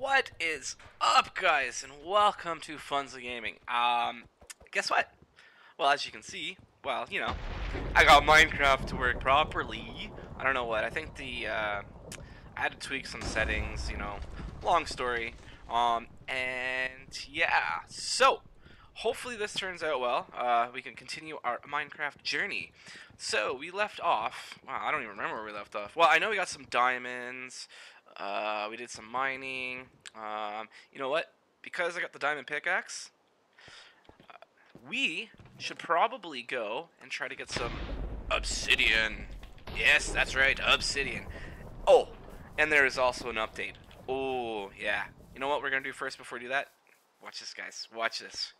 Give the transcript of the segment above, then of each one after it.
What is up, guys, and welcome to Funza Gaming. Um, guess what? Well, as you can see, well, you know, I got Minecraft to work properly. I don't know what. I think the uh, I had to tweak some settings. You know, long story. Um, and yeah, so hopefully this turns out well. Uh, we can continue our Minecraft journey. So we left off. Wow, I don't even remember where we left off. Well, I know we got some diamonds. Uh, we did some mining. Um, you know what? Because I got the diamond pickaxe, uh, we should probably go and try to get some obsidian. Yes, that's right, obsidian. Oh, and there is also an update. Oh, yeah. You know what we're going to do first before we do that? Watch this, guys. Watch this.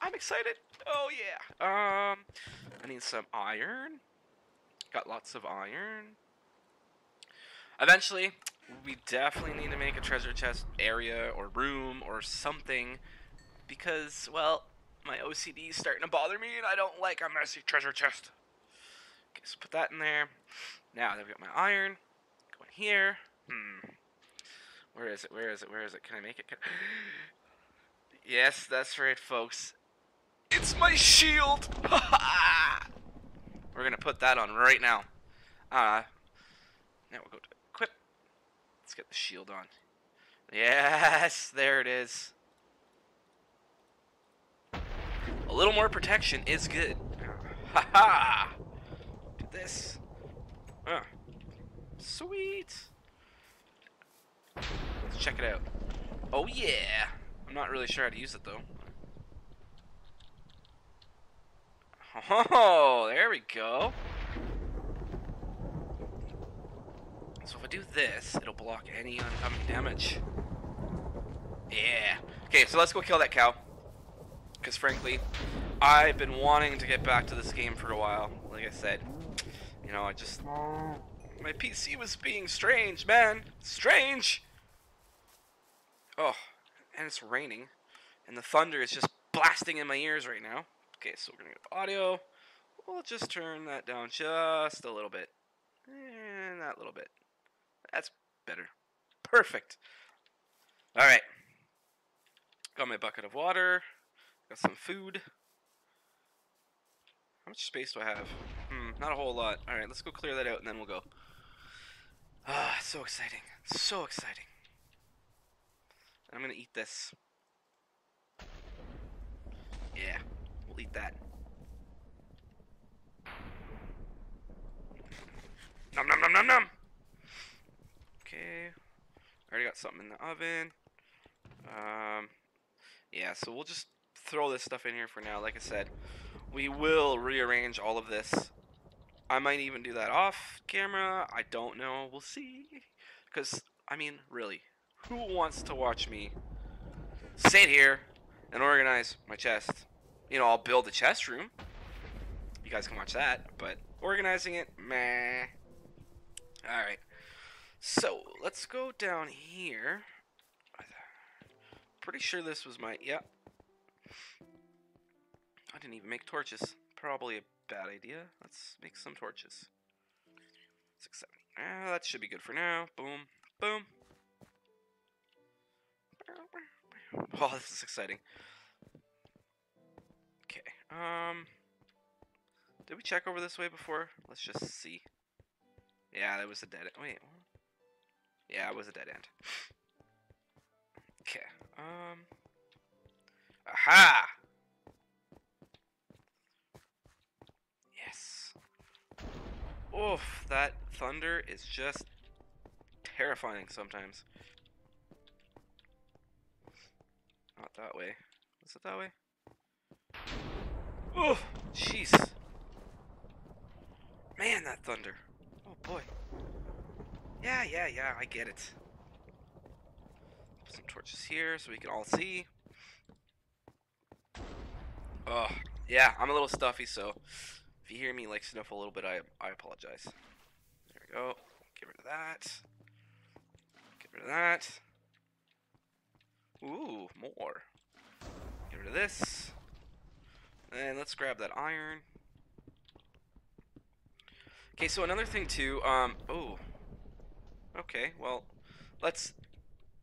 I'm excited. Oh, yeah. Um, I need some iron. Got lots of iron. Eventually, we definitely need to make a treasure chest area or room or something because, well, my OCD is starting to bother me and I don't like a messy treasure chest. Okay, so put that in there. Now, I've got my iron. Go in here. Hmm. Where is it? Where is it? Where is it? Can I make it? Can... yes, that's right, folks. It's my shield! We're gonna put that on right now. Uh, now we'll go to. Let's get the shield on. Yes, there it is. A little more protection is good. Ha ha! Do this. Uh, sweet. Let's check it out. Oh yeah! I'm not really sure how to use it though. Oh, there we go. So if I do this, it'll block any oncoming damage. Yeah. Okay, so let's go kill that cow. Because frankly, I've been wanting to get back to this game for a while. Like I said, you know, I just... My PC was being strange, man. Strange! Oh, and it's raining. And the thunder is just blasting in my ears right now. Okay, so we're going to get audio. We'll just turn that down just a little bit. Eh, and that little bit. That's better. Perfect. Alright. Got my bucket of water. Got some food. How much space do I have? Hmm, not a whole lot. Alright, let's go clear that out and then we'll go. Ah, so exciting. So exciting. I'm gonna eat this. Yeah. We'll eat that. Nom nom nom nom nom! Okay. Already got something in the oven. Um, yeah, so we'll just throw this stuff in here for now. Like I said, we will rearrange all of this. I might even do that off camera. I don't know. We'll see. Because, I mean, really, who wants to watch me sit here and organize my chest? you know, I'll build a chest room. You guys can watch that, but organizing it, meh. Alright. So, let's go down here. Pretty sure this was my, yep. I didn't even make torches. Probably a bad idea. Let's make some torches. 670. Ah, that should be good for now. Boom. Boom. Oh, this is exciting. Okay. Um, did we check over this way before? Let's just see. Yeah, that was a dead end. Wait. Yeah, it was a dead end. Okay. Um. Aha! Yes. Oof, that thunder is just terrifying sometimes. Not that way. Is it that way? Oh, jeez. Man, that thunder. Oh, boy. Yeah, yeah, yeah, I get it. Put some torches here so we can all see. Oh, yeah, I'm a little stuffy, so if you hear me like sniffle a little bit, I, I apologize. There we go. Get rid of that. Get rid of that. Ooh, more. Get rid of this. And let's grab that iron. Okay, so another thing too, um, oh. Okay, well, let's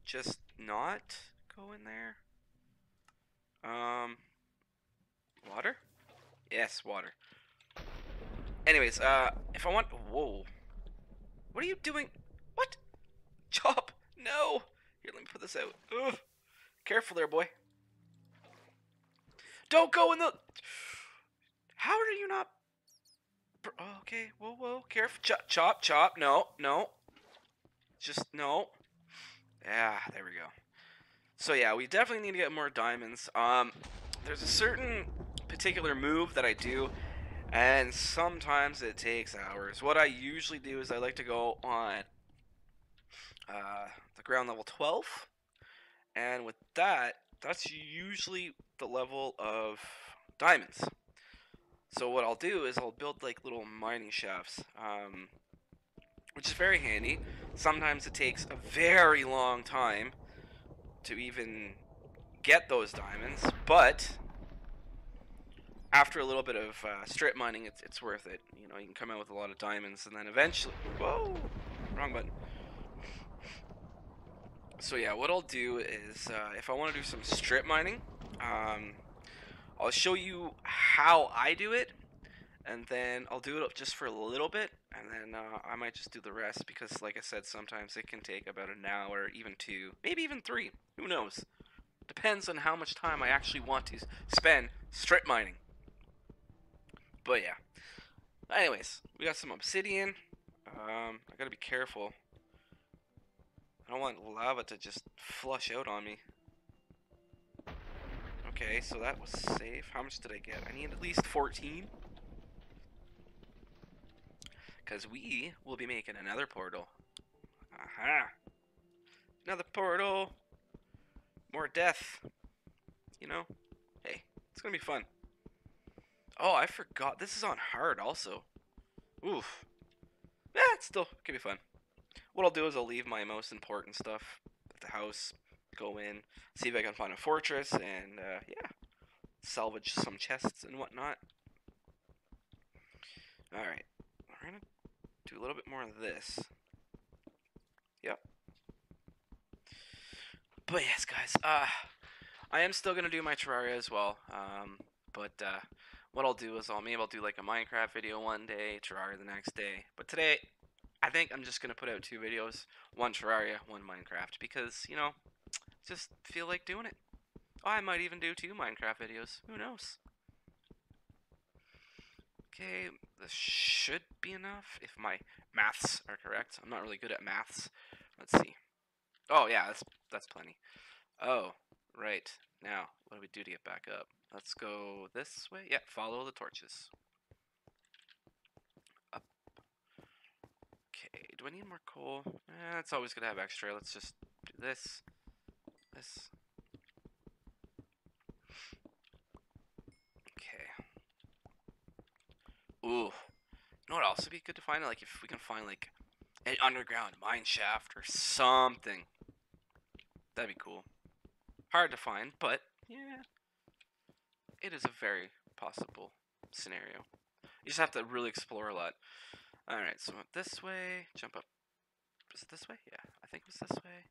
just not go in there? Um, water? Yes, water. Anyways, uh, if I want, whoa, what are you doing? What? Chop! No! Here, let me put this out. Ugh. Careful there, boy. Don't go in the. How are you not? Okay, whoa, whoa, careful. Chop, chop, chop. No, no. Just no. Yeah, there we go. So yeah, we definitely need to get more diamonds. Um, there's a certain particular move that I do, and sometimes it takes hours. What I usually do is I like to go on uh, the ground level 12, and with that, that's usually the level of diamonds. So what I'll do is I'll build like little mining shafts, um, which is very handy. Sometimes it takes a very long time to even get those diamonds, but after a little bit of uh, strip mining, it's, it's worth it. You know, you can come out with a lot of diamonds, and then eventually, whoa, wrong button. So yeah, what I'll do is, uh, if I want to do some strip mining, um, I'll show you how I do it, and then I'll do it up just for a little bit, and then uh, I might just do the rest because, like I said, sometimes it can take about an hour, even two, maybe even three. Who knows? Depends on how much time I actually want to spend strip mining. But yeah. Anyways, we got some obsidian. Um, I gotta be careful. I don't want lava to just flush out on me. Okay, so that was safe. How much did I get? I need at least 14. Because we will be making another portal. Aha! Another portal! More death. You know? Hey, it's gonna be fun. Oh, I forgot. This is on hard also. Oof. Yeah, it still could be fun. What I'll do is I'll leave my most important stuff at the house go in, see if I can find a fortress, and uh, yeah, salvage some chests and whatnot. Alright, we're gonna do a little bit more of this. Yep. But yes, guys, uh, I am still gonna do my Terraria as well. Um, but uh, what I'll do is I'll maybe I'll do like a Minecraft video one day, Terraria the next day. But today, I think I'm just gonna put out two videos: one Terraria, one Minecraft, because you know just feel like doing it. I might even do two Minecraft videos. Who knows? Okay, this should be enough if my maths are correct. I'm not really good at maths. Let's see. Oh, yeah, that's, that's plenty. Oh, right. Now, what do we do to get back up? Let's go this way. Yeah, follow the torches. Up. Okay, do I need more coal? Eh, it's always going to have extra. Let's just do this this. Okay. Ooh. You know what else would be good to find? Like if we can find like an underground mine shaft or something. That'd be cool. Hard to find, but yeah. It is a very possible scenario. You just have to really explore a lot. Alright, so this way, jump up. Is it this way? Yeah, I think it was this way.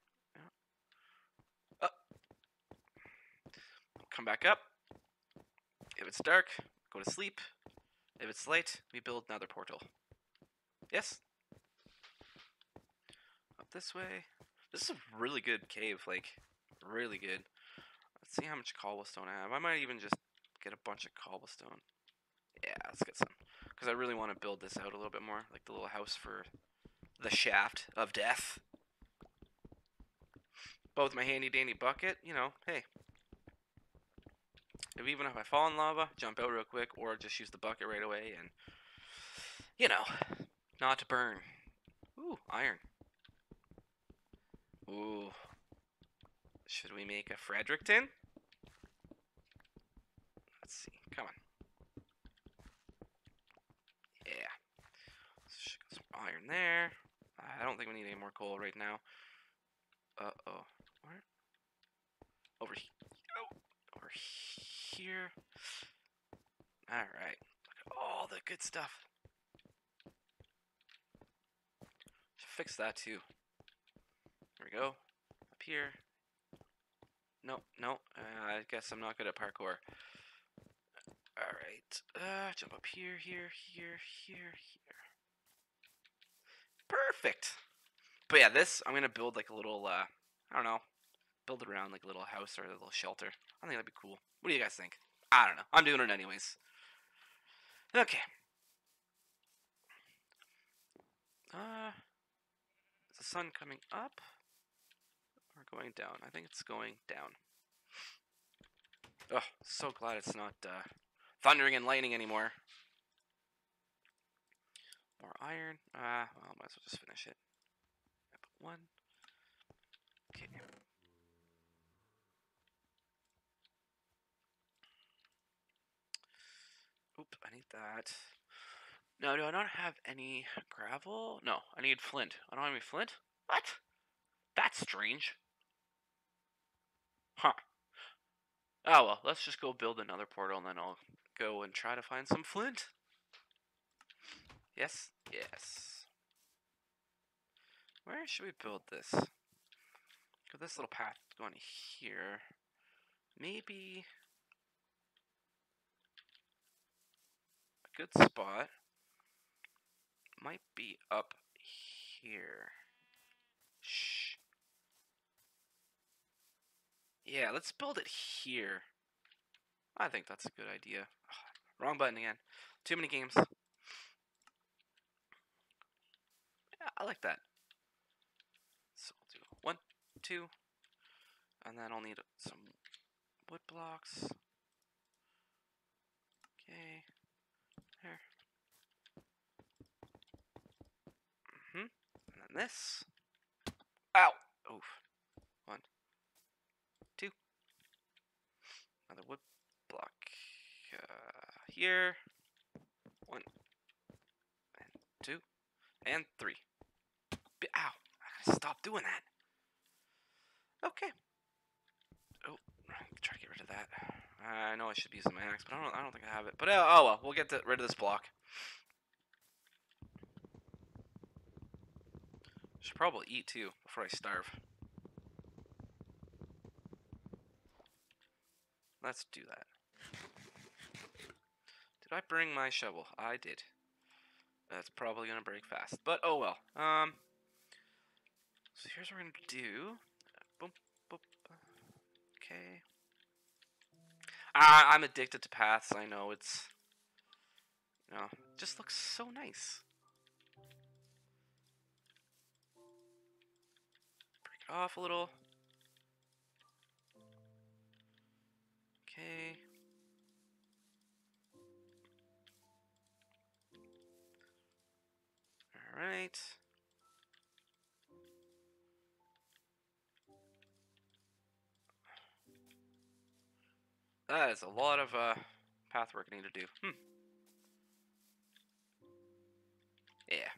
come back up. If it's dark, go to sleep. If it's late, we build another portal. Yes? Up this way. This is a really good cave, like, really good. Let's see how much cobblestone I have. I might even just get a bunch of cobblestone. Yeah, let's get some. Because I really want to build this out a little bit more, like the little house for the shaft of death. Both my handy dandy bucket, you know, hey, even if I fall in lava, jump out real quick, or just use the bucket right away and, you know, not to burn. Ooh, iron. Ooh. Should we make a Fredericton? Let's see. Come on. Yeah. Iron there. I don't think we need any more coal right now. Uh-oh. Where? Over here. Oh, over here here. Alright. Look at all the good stuff. Should fix that too. There we go. Up here. no, no. Uh, I guess I'm not good at parkour. Alright. Uh, jump up here, here, here, here, here. Perfect. But yeah, this, I'm going to build like a little, uh, I don't know, build around like a little house or a little shelter. I think that'd be cool. What do you guys think? I don't know. I'm doing it anyways. Okay. Uh, is the sun coming up or going down? I think it's going down. Oh, so glad it's not uh, thundering and lightning anymore. More iron. Ah, uh, well, might as well just finish it. one. Okay. Oop, I need that. No, do I not have any gravel? No, I need flint. I don't have any flint? What? That's strange. Huh. Oh well, let's just go build another portal and then I'll go and try to find some flint. Yes, yes. Where should we build this? Got this little path going here. Maybe a good spot might be up here. Shh. Yeah, let's build it here. I think that's a good idea. Ugh, wrong button again. Too many games. Yeah, I like that. So I'll do one, two, and then I'll need some wood blocks. Okay, there. Mm hmm And then this. Ow! Oof. One, two. Another wood block uh, here. One, and two, and three. Ow! I gotta stop doing that. Okay. Oh, try to get rid of that. I know I should be using my axe, but I don't. I don't think I have it. But uh, oh well, we'll get to, rid of this block. Should probably eat too before I starve. Let's do that. Did I bring my shovel? I did. That's probably gonna break fast, but oh well. Um. So here's what we're gonna do. Okay. Ah, I'm addicted to paths. I know it's. You know, just looks so nice. Off a little. Okay. Alright. That is a lot of uh, path work I need to do. Hmm. Yeah.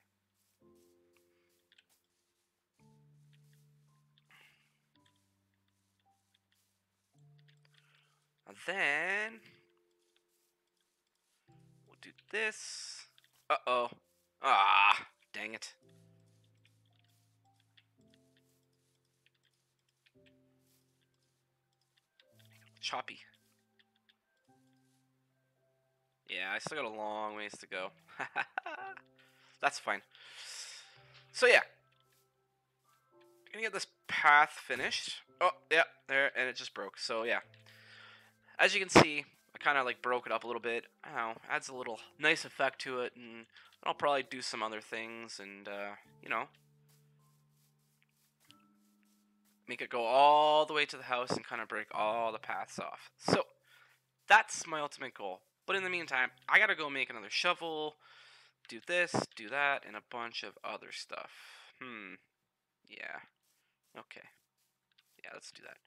And then we'll do this. Uh-oh. Ah, dang it. Choppy. Yeah, I still got a long ways to go. That's fine. So yeah. Gonna get this path finished. Oh, yeah, there, and it just broke. So yeah. As you can see, I kind of like broke it up a little bit. I know, adds a little nice effect to it, and I'll probably do some other things, and uh, you know, make it go all the way to the house and kind of break all the paths off. So that's my ultimate goal. But in the meantime, I gotta go make another shovel, do this, do that, and a bunch of other stuff. Hmm. Yeah. Okay. Yeah, let's do that.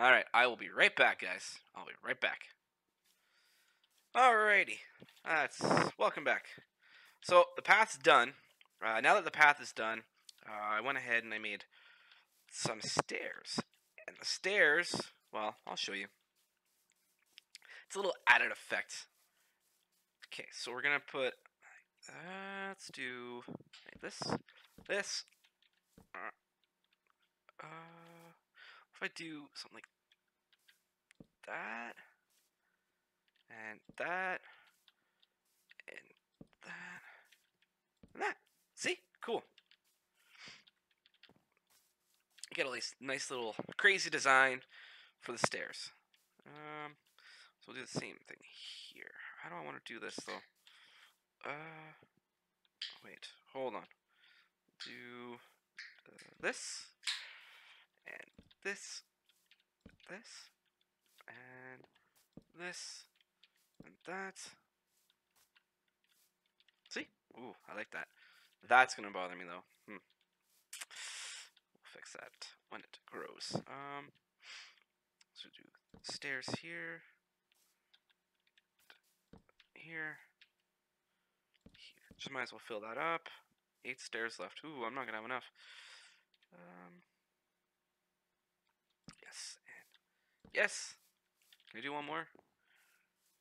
Alright, I will be right back, guys. I'll be right back. Alrighty. That's welcome back. So the path's done. Uh, now that the path is done, uh, I went ahead and I made some stairs. And the stairs, well, I'll show you. It's a little added effect. Okay, so we're gonna put. Uh, let's do this, this. Uh, uh, if I do something like that. And that. And that. And that. See? Cool. Get a nice, nice little crazy design for the stairs. Um, so we'll do the same thing here. How do I want to do this though? Uh, wait, hold on. Do uh, this this, this, and this, and that. See? Ooh, I like that. That's gonna bother me though. Hmm. We'll fix that when it grows. Um, so do stairs here, here, here. Just might as well fill that up. Eight stairs left. Ooh, I'm not gonna have enough. Um, yes, and yes. Can we do one more?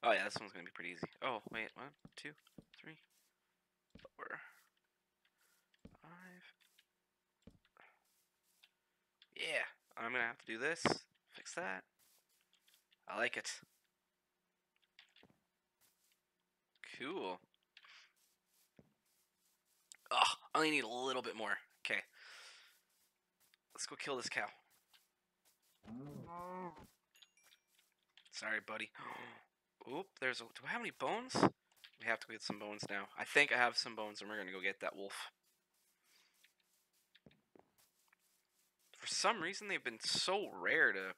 Oh yeah, this one's gonna be pretty easy. Oh wait, one, two, three, four, five. Yeah, I'm gonna have to do this. Fix that. I like it. Cool. Oh, I only need a little bit more. Okay. Let's go kill this cow. Sorry, buddy. Oop, there's a... Do I have any bones? We have to get some bones now. I think I have some bones and we're gonna go get that wolf. For some reason, they've been so rare to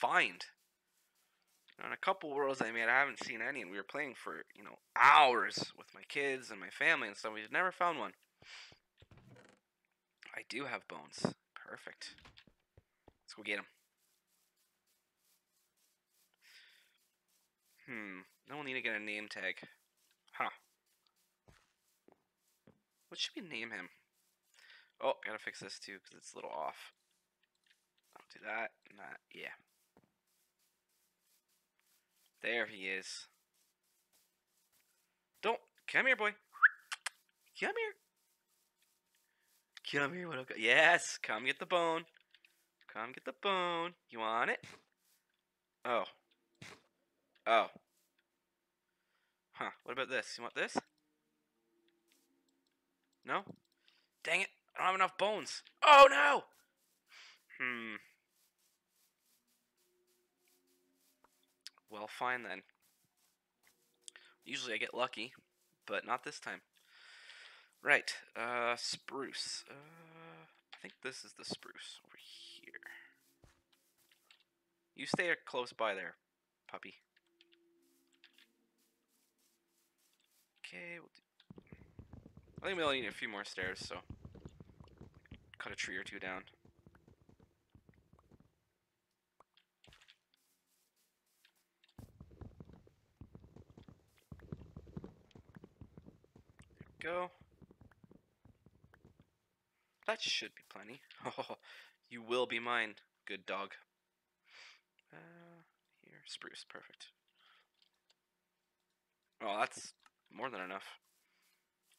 find. On a couple worlds I made, I haven't seen any, and we were playing for, you know, hours with my kids and my family and stuff. We've never found one. I do have bones. Perfect. Let's go get them. Hmm. No one need to get a name tag. Huh. What should we name him? Oh, gotta fix this too, because it's a little off. I'll do that that. Yeah. There he is. Don't. Come here, boy. Come here. Come here. What up? Yes. Come get the bone. Come get the bone. You want it? Oh. Oh. Huh. What about this? You want this? No? Dang it. I don't have enough bones. Oh, no! Hmm. Well, fine then. Usually I get lucky, but not this time. Right, uh, spruce. Uh, I think this is the spruce over here. You stay close by there, puppy. Okay, we'll. I think we only need a few more stairs, so cut a tree or two down. There we go. That should be plenty. Oh, you will be mine, good dog. Uh, here, spruce, perfect. Oh, that's more than enough.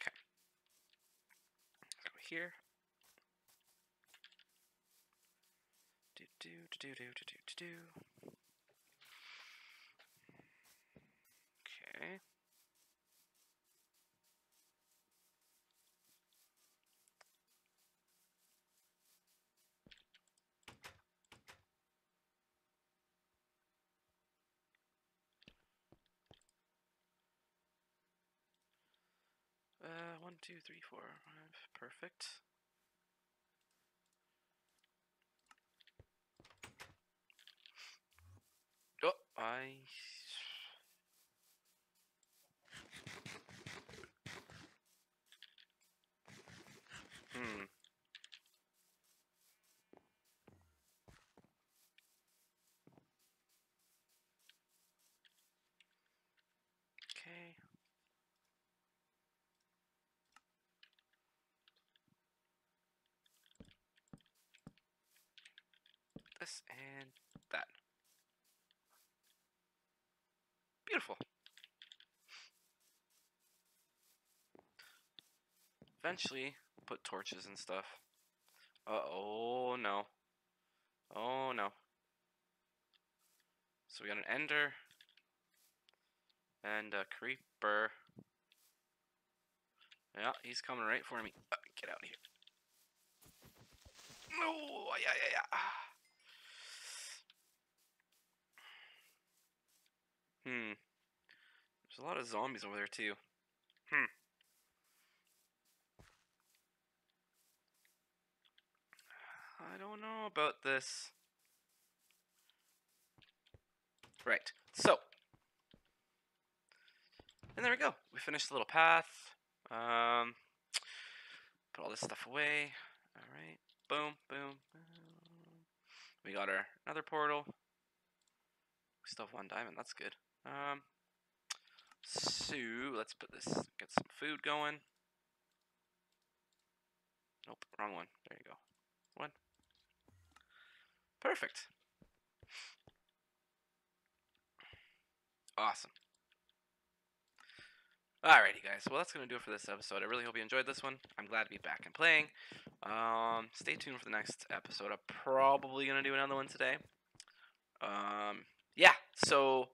Okay. Go here. Do do do do do do do do. Okay. Uh, one, two, three, four, five. Perfect. Oh, I. Hmm. Okay. This and that. Beautiful. Eventually, put torches and stuff. Uh oh no. Oh no. So we got an ender and a creeper. Yeah, he's coming right for me. Uh, get out of here. No, yeah, yeah, yeah. Hmm. There's a lot of zombies over there too. Hmm. I don't know about this. Right. So. And there we go. We finished the little path. Um, put all this stuff away. All right. Boom, boom, boom. We got our another portal. We still have one diamond. That's good. Um, so let's put this. Get some food going. Nope, wrong one. There you go. One. Perfect. Awesome. Alrighty, guys. Well, that's going to do it for this episode. I really hope you enjoyed this one. I'm glad to be back and playing. Um, stay tuned for the next episode. I'm probably going to do another one today. Um, yeah, so...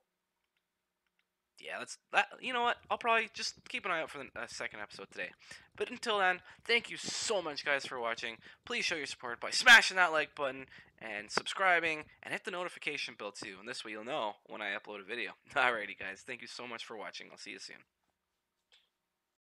Yeah, that's that. You know what? I'll probably just keep an eye out for the uh, second episode today. But until then, thank you so much, guys, for watching. Please show your support by smashing that like button and subscribing and hit the notification bell too. And this way, you'll know when I upload a video. Alrighty, guys. Thank you so much for watching. I'll see you soon.